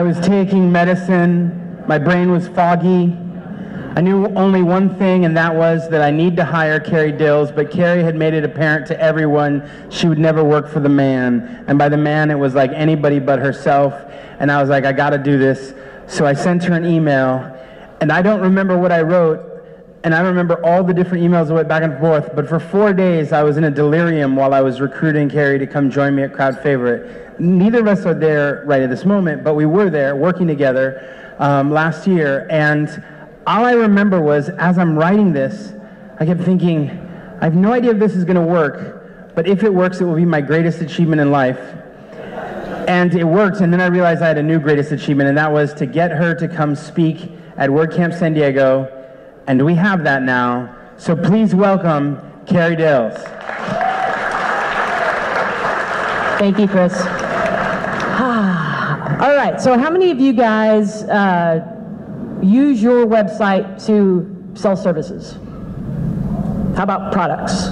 I was taking medicine. My brain was foggy. I knew only one thing, and that was that I need to hire Carrie Dils, but Carrie had made it apparent to everyone she would never work for the man. And by the man, it was like anybody but herself. And I was like, I gotta do this. So I sent her an email, and I don't remember what I wrote, and I remember all the different emails that went back and forth, but for four days I was in a delirium while I was recruiting Carrie to come join me at Crowd Favorite. Neither of us are there right at this moment, but we were there working together um, last year, and all I remember was as I'm writing this, I kept thinking, I have no idea if this is going to work, but if it works, it will be my greatest achievement in life. And it worked, and then I realized I had a new greatest achievement, and that was to get her to come speak at WordCamp San Diego, and we have that now. So please welcome Carrie Dils. Thank you, Chris. All right, so how many of you guys uh, use your website to sell services? How about products?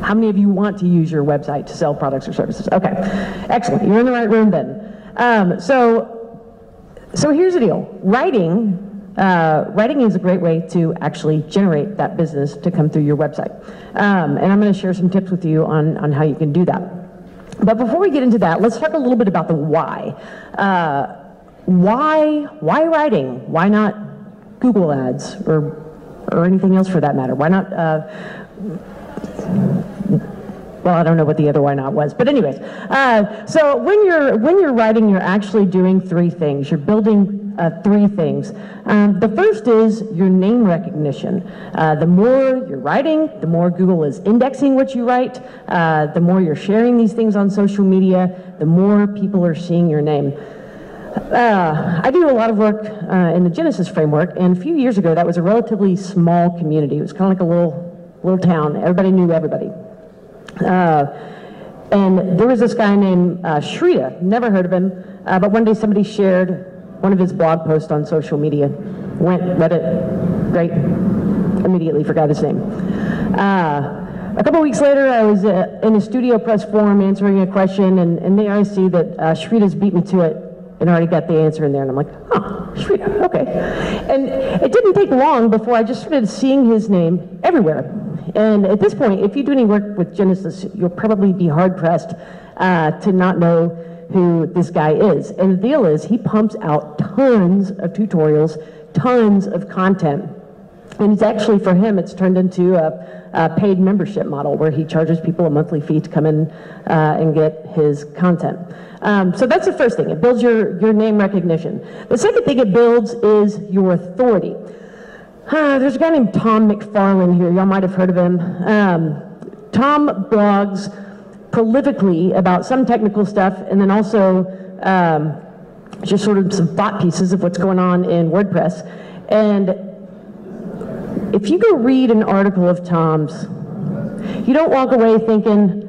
How many of you want to use your website to sell products or services? Okay, excellent. You're in the right room then. Um, so, so here's the deal. Writing, uh, writing is a great way to actually generate that business to come through your website. Um, and I'm going to share some tips with you on, on how you can do that. But before we get into that, let's talk a little bit about the why. Uh, why, why writing? Why not Google ads or, or anything else for that matter? Why not, uh, well, I don't know what the other why not was, but anyways. Uh, so when you're, when you're writing, you're actually doing three things. You're building uh, three things. Um, the first is your name recognition. Uh, the more you're writing, the more Google is indexing what you write, uh, the more you're sharing these things on social media, the more people are seeing your name. Uh, I do a lot of work uh, in the Genesis framework, and a few years ago, that was a relatively small community. It was kind of like a little, little town. Everybody knew everybody. Uh, and there was this guy named uh, Sridhar, never heard of him, uh, but one day somebody shared one of his blog posts on social media. Went, read it, great, immediately forgot his name. Uh, a couple weeks later, I was uh, in a Studio Press forum answering a question, and, and there I see that uh, Sridhar's beat me to it and already got the answer in there. And I'm like, oh, sweet, okay. And it didn't take long before I just started seeing his name everywhere. And at this point, if you do any work with Genesis, you'll probably be hard pressed uh, to not know who this guy is. And the deal is, he pumps out tons of tutorials, tons of content. And it's actually, for him, it's turned into a, a paid membership model where he charges people a monthly fee to come in uh, and get his content. Um, so that's the first thing. It builds your, your name recognition. The second thing it builds is your authority. Uh, there's a guy named Tom McFarlin here. Y'all might have heard of him. Um, Tom blogs prolifically about some technical stuff and then also um, just sort of some thought pieces of what's going on in WordPress. And if you go read an article of Tom's, you don't walk away thinking,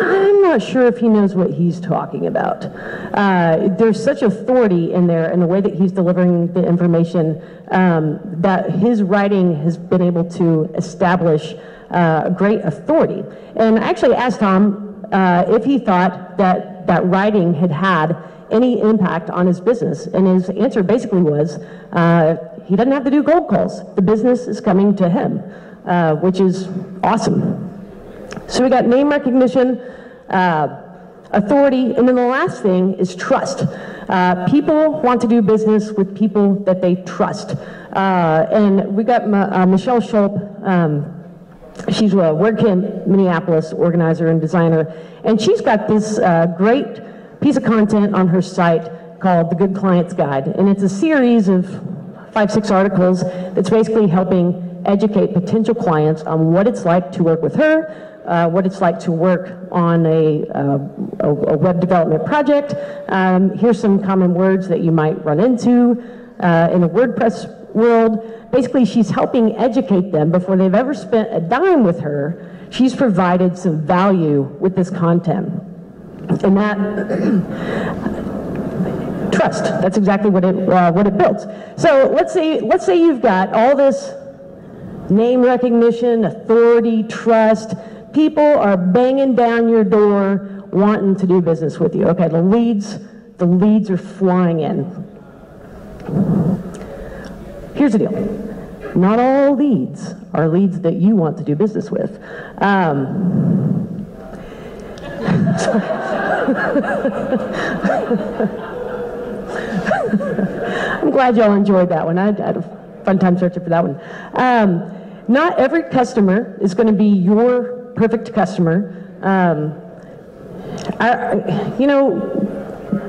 I'm not sure if he knows what he's talking about. Uh, there's such authority in there in the way that he's delivering the information um, that his writing has been able to establish uh, great authority. And I actually asked Tom uh, if he thought that that writing had had any impact on his business, and his answer basically was uh, he doesn't have to do cold calls. The business is coming to him, uh, which is awesome. So we got name recognition, uh, authority, and then the last thing is trust. Uh, people want to do business with people that they trust. Uh, and we got Ma uh, Michelle Schulp, um, she's a WordCamp Minneapolis organizer and designer, and she's got this uh, great piece of content on her site called The Good Client's Guide. And it's a series of five, six articles that's basically helping educate potential clients on what it's like to work with her, uh, what it's like to work on a, uh, a, a web development project. Um, here's some common words that you might run into uh, in the WordPress world. Basically, she's helping educate them before they've ever spent a dime with her. She's provided some value with this content. And that trust. That's exactly what it uh, what it builds. So let's say let's say you've got all this name recognition, authority, trust, people are banging down your door wanting to do business with you. Okay, the leads the leads are flying in. Here's the deal. Not all leads are leads that you want to do business with. Um, I'm glad y'all enjoyed that one. I had a fun time searching for that one. Um, not every customer is going to be your perfect customer. Um, I, you know,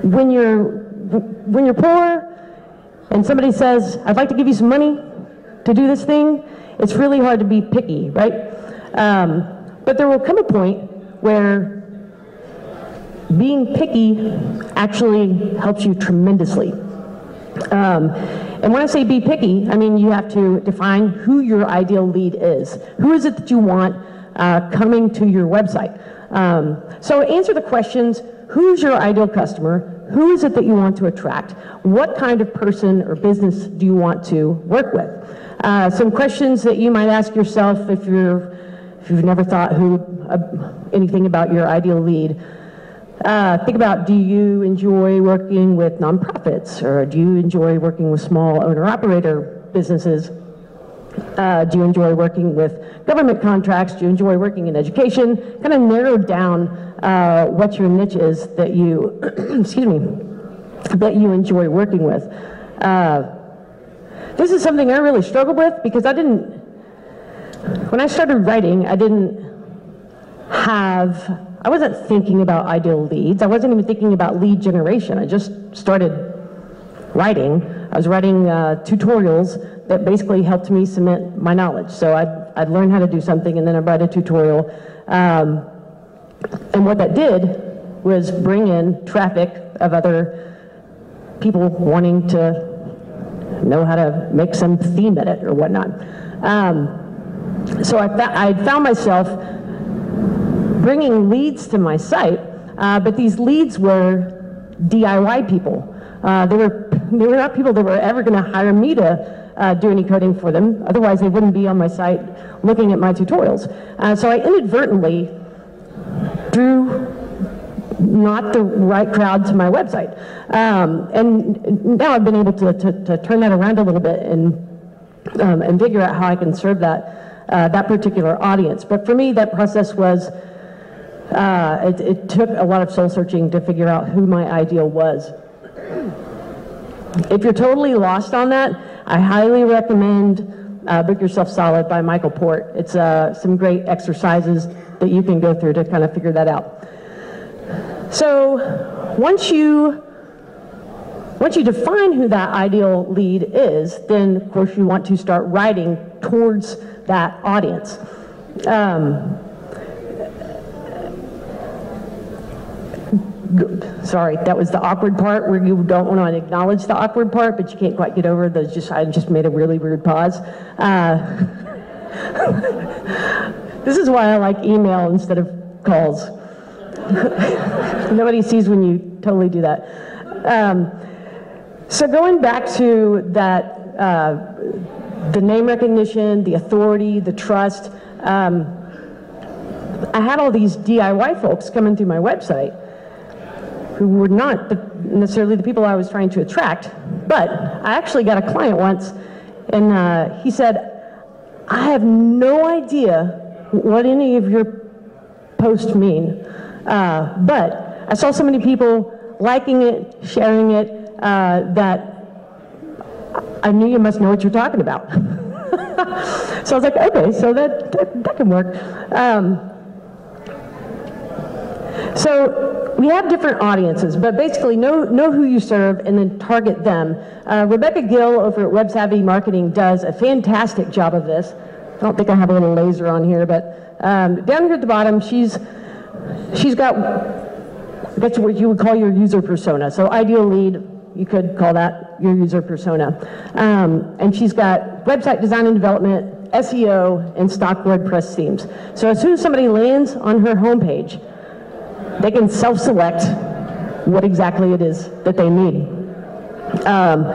when you're when you're poor and somebody says, "I'd like to give you some money to do this thing," it's really hard to be picky, right? Um, but there will come a point where being picky actually helps you tremendously. Um, and when I say be picky, I mean you have to define who your ideal lead is. Who is it that you want uh, coming to your website? Um, so answer the questions, who's your ideal customer? Who is it that you want to attract? What kind of person or business do you want to work with? Uh, some questions that you might ask yourself if you're if you've never thought who uh, anything about your ideal lead. Uh, think about do you enjoy working with nonprofits or do you enjoy working with small owner operator businesses? Uh, do you enjoy working with government contracts? Do you enjoy working in education? Kind of narrow down uh, what your niche is that you, excuse me, that you enjoy working with. Uh, this is something I really struggled with because I didn't, when I started writing, I didn't have I wasn't thinking about ideal leads. I wasn't even thinking about lead generation. I just started writing. I was writing uh, tutorials that basically helped me cement my knowledge. So I'd, I'd learn how to do something and then I'd write a tutorial. Um, and what that did was bring in traffic of other people wanting to know how to make some theme edit or whatnot. Um, so I, I found myself bringing leads to my site, uh, but these leads were DIY people. Uh, they, were, they were not people that were ever going to hire me to uh, do any coding for them. Otherwise, they wouldn't be on my site looking at my tutorials. Uh, so I inadvertently drew not the right crowd to my website. Um, and now I've been able to, to, to, turn that around a little bit and, um, and figure out how I can serve that, uh, that particular audience. But for me, that process was uh, it, it took a lot of soul searching to figure out who my ideal was. If you're totally lost on that, I highly recommend uh, Book Yourself Solid by Michael Port. It's uh, some great exercises that you can go through to kind of figure that out. So once you once you define who that ideal lead is, then of course you want to start writing towards that audience. Um, sorry, that was the awkward part where you don't want to acknowledge the awkward part, but you can't quite get over the just, I just made a really weird pause. Uh, this is why I like email instead of calls. Nobody sees when you totally do that. Um, so going back to that, uh, the name recognition, the authority, the trust, um, I had all these DIY folks coming through my website who were not the, necessarily the people I was trying to attract. But I actually got a client once, and uh, he said, I have no idea what any of your posts mean, uh, but I saw so many people liking it, sharing it, uh, that I knew you must know what you're talking about. so I was like, okay, so that, that, that can work. Um, so we have different audiences, but basically know, know who you serve and then target them. Uh, Rebecca Gill over at Web Savvy Marketing does a fantastic job of this. I don't think I have a little laser on here, but um, down here at the bottom, she's, she's got, that's what you would call your user persona. So ideal lead, you could call that your user persona. Um, and she's got website design and development, SEO, and stock WordPress themes. So as soon as somebody lands on her homepage, they can self-select what exactly it is that they need. Um,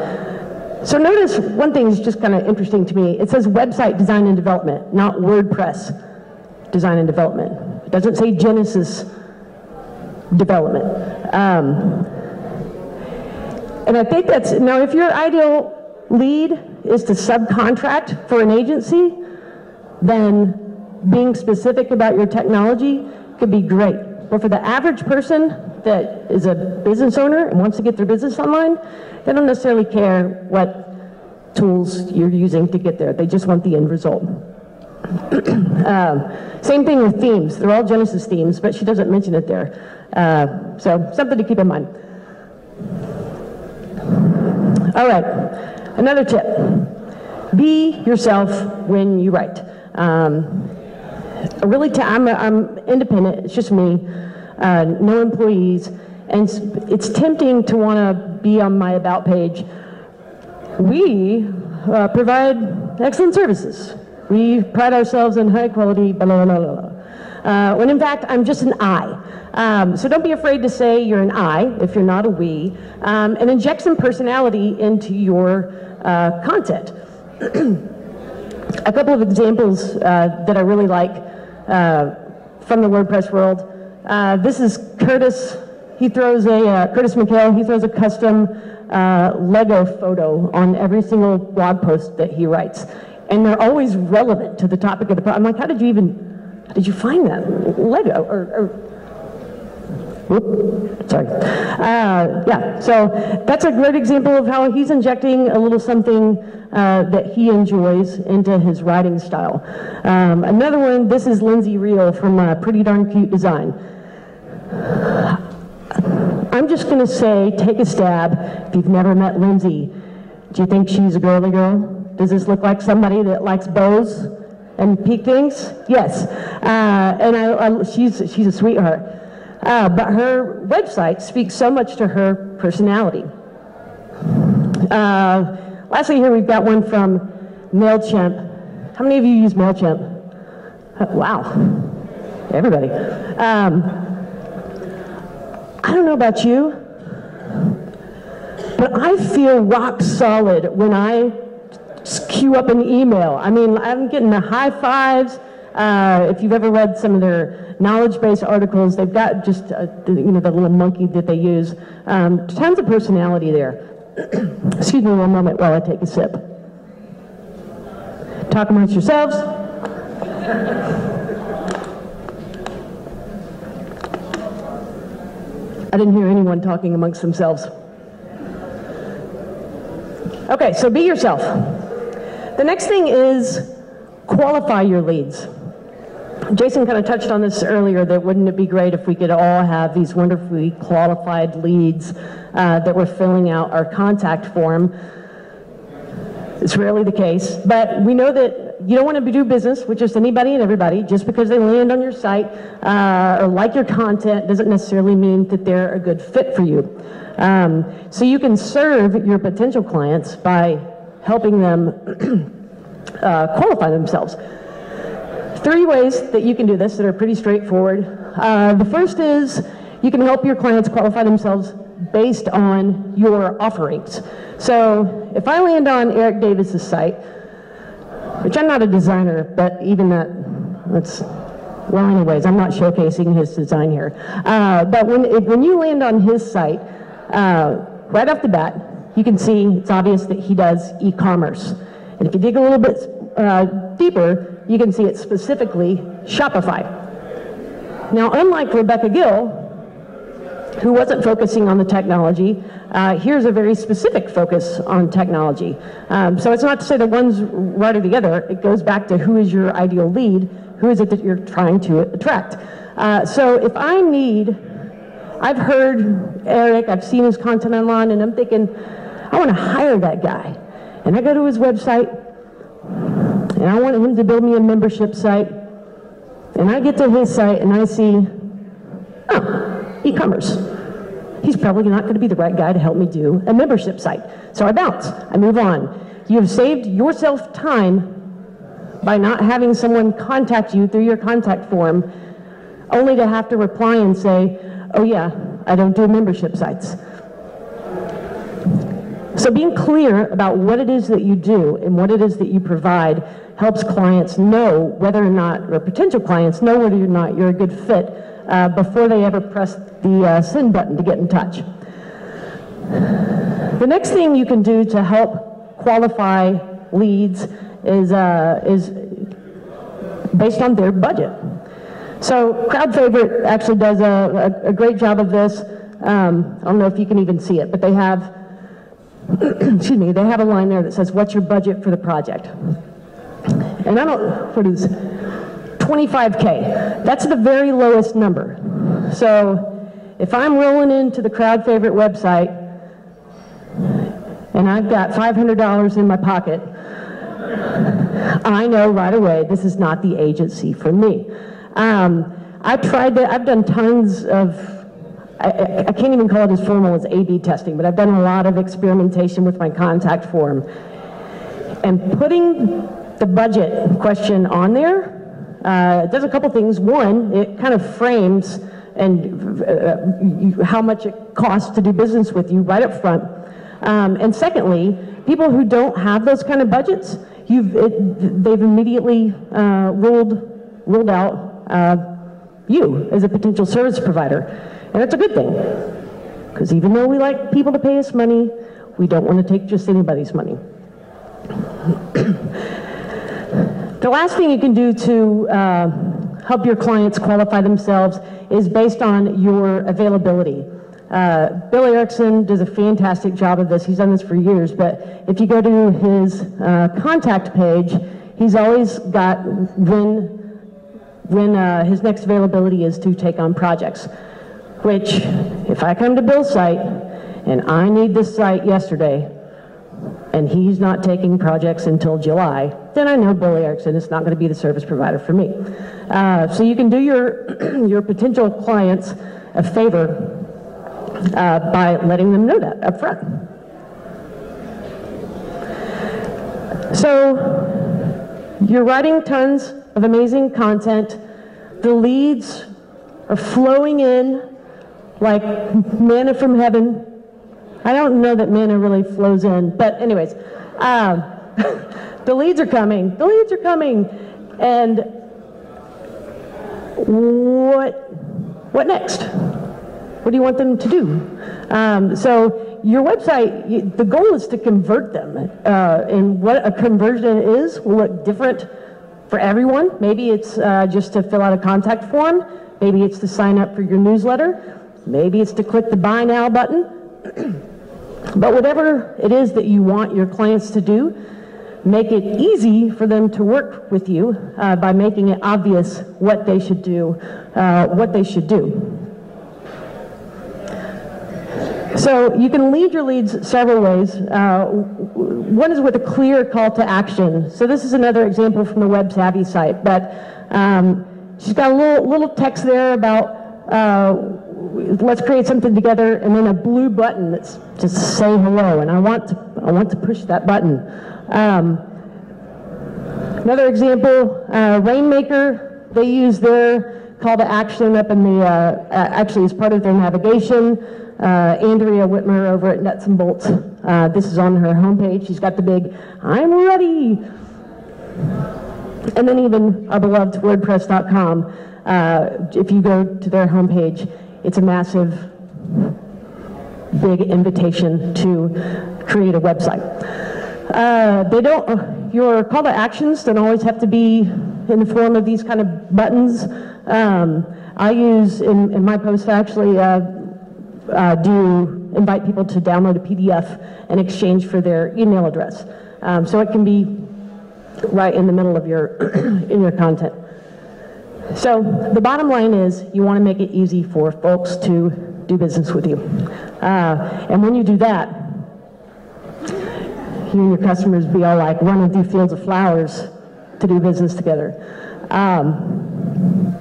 so notice one thing is just kind of interesting to me. It says website design and development, not WordPress design and development. It doesn't say Genesis development. Um, And I think that's, now if your ideal lead is to subcontract for an agency, then being specific about your technology could be great. But for the average person that is a business owner and wants to get their business online, they don't necessarily care what tools you're using to get there. They just want the end result. Um, Same thing with themes. They're all Genesis themes, but she doesn't mention it there. Uh, So something to keep in mind. All right, another tip. Be yourself when you write. Um, really, I'm, I'm independent, it's just me, uh, no employees, and it's, it's tempting to want to be on my about page. We uh, provide excellent services. We pride ourselves in high quality, blah, blah, blah, blah. Uh, when in fact, I'm just an I. Um, so don't be afraid to say you're an I if you're not a we, um, and inject some personality into your uh, content. a couple of examples uh, that I really like from the WordPress world. Uh, this is Curtis. He throws a uh, Curtis McHale. He throws a custom uh, Lego photo on every single blog post that he writes, and they're always relevant to the topic of the. Pro- I'm like, how did you even? How did you find that Lego or, or Whoop, sorry. Uh, yeah, so that's a great example of how he's injecting a little something uh, that he enjoys into his writing style. Um, another one, this is Lindsay Riel from uh, Pretty Darn Cute Design. I'm just going to say, take a stab. If you've never met Lindsay, do you think she's a girly girl? Does this look like somebody that likes bows and peak things? Yes. Uh, and I, I, she's, she's a sweetheart. Uh, but her website speaks so much to her personality. Uh, lastly, here we've got one from MailChimp. How many of you use MailChimp? Uh, wow, everybody. Um, I don't know about you, but I feel rock solid when I queue up an email. I mean, I'm getting the high fives. Uh, if you've ever read some of their knowledge-based articles, they've got just uh, you know the little monkey that they use. Um, tons of personality there. Excuse me one moment while I take a sip. Talk amongst yourselves. I didn't hear anyone talking amongst themselves. Okay, so be yourself. The next thing is qualify your leads. Jason kind of touched on this earlier, that wouldn't it be great if we could all have these wonderfully qualified leads uh, that we're filling out our contact form. It's rarely the case, but we know that you don't want to do business with just anybody and everybody. Just because they land on your site uh, or like your content doesn't necessarily mean that they're a good fit for you. Um, so you can serve your potential clients by helping them uh, qualify themselves. Three ways that you can do this that are pretty straightforward. Uh, the first is you can help your clients qualify themselves based on your offerings. So if I land on Eric Davis's site, which I'm not a designer, but even that, that's, well anyways, I'm not showcasing his design here. Uh, but when, if, when you land on his site, uh, right off the bat, you can see it's obvious that he does e-commerce. And if you dig a little bit uh, deeper, you can see it's specifically Shopify. Now, unlike Rebecca Gill, who wasn't focusing on the technology, uh, here's a very specific focus on technology. Um, so it's not to say that one's right or the other. It goes back to who is your ideal lead, who is it that you're trying to attract. Uh, so if I need, I've heard Eric, I've seen his content online, and I'm thinking, I want to hire that guy. And I go to his website, and I wanted him to build me a membership site. And I get to his site and I see, oh, e-commerce. He's probably not going to be the right guy to help me do a membership site. So I bounce. I move on. You have saved yourself time by not having someone contact you through your contact form, only to have to reply and say, oh yeah, I don't do membership sites. So being clear about what it is that you do and what it is that you provide helps clients know whether or not, or potential clients know whether or not you're a good fit uh, before they ever press the uh, send button to get in touch. The next thing you can do to help qualify leads is, uh, is based on their budget. So Crowd Favorite actually does a, a, a great job of this. Um, I don't know if you can even see it, but they have, excuse me, they have a line there that says, what's your budget for the project? And I don't, what is, 25K. That's the very lowest number. So if I'm rolling into the Crowd Favorite website and I've got $500 in my pocket, I know right away this is not the agency for me. Um, I tried to, I've done tons of, I, I, I can't even call it as formal as A-B testing, but I've done a lot of experimentation with my contact form. And putting the budget question on there uh, does a couple things. One, it kind of frames and uh, how much it costs to do business with you right up front. Um, and secondly, people who don't have those kind of budgets, you've, it, they've immediately uh, ruled, ruled out uh, you as a potential service provider. And that's a good thing. Because even though we like people to pay us money, we don't want to take just anybody's money. The last thing you can do to uh, help your clients qualify themselves is based on your availability. Uh, Bill Erickson does a fantastic job of this. He's done this for years, but if you go to his uh, contact page, he's always got when when uh, his next availability is to take on projects. Which, if I come to Bill's site and I need this site yesterday, and he's not taking projects until July, then I know Bill Erickson is not going to be the service provider for me. Uh, so you can do your your potential clients a favor uh, by letting them know that up front. So you're writing tons of amazing content. The leads are flowing in like manna from heaven. I don't know that manna really flows in, but anyways, um, the leads are coming. The leads are coming, and what what next? What do you want them to do? Um, so your website, the goal is to convert them. Uh, and what a conversion is will look different for everyone. Maybe it's uh, just to fill out a contact form. Maybe it's to sign up for your newsletter. Maybe it's to click the buy now button. but whatever it is that you want your clients to do, make it easy for them to work with you uh, by making it obvious what they should do, uh, what they should do. So you can lead your leads several ways. Uh, one is with a clear call to action. So this is another example from the Web Savvy site, but um, she's got a little, little text there about uh, let's create something together, and then a blue button that's just say hello, and I want to, I want to push that button. Um, another example, uh, Rainmaker, they use their call to action up in the, uh, actually as part of their navigation. Uh, Andrea Whitmer over at Nuts and Bolts. Uh, this is on her homepage. She's got the big, I'm ready. And then even our beloved WordPress.com, uh, if you go to their homepage, it's a massive, big invitation to create a website. Uh, they don't, your call to actions don't always have to be in the form of these kind of buttons. Um, I use in, in my post actually uh, uh, do invite people to download a PDF in exchange for their email address. Um, so it can be right in the middle of your, in your content. So the bottom line is you want to make it easy for folks to do business with you. Uh, and when you do that, you and your customers be all like running through fields of flowers to do business together. Um,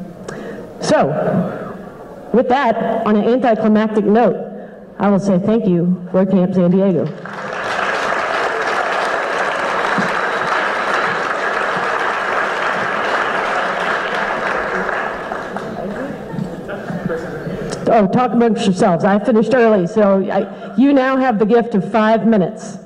so with that, on an anticlimactic note, I will say thank you, WordCamp San Diego. Oh, talk amongst yourselves. I finished early, so I, you now have the gift of five minutes.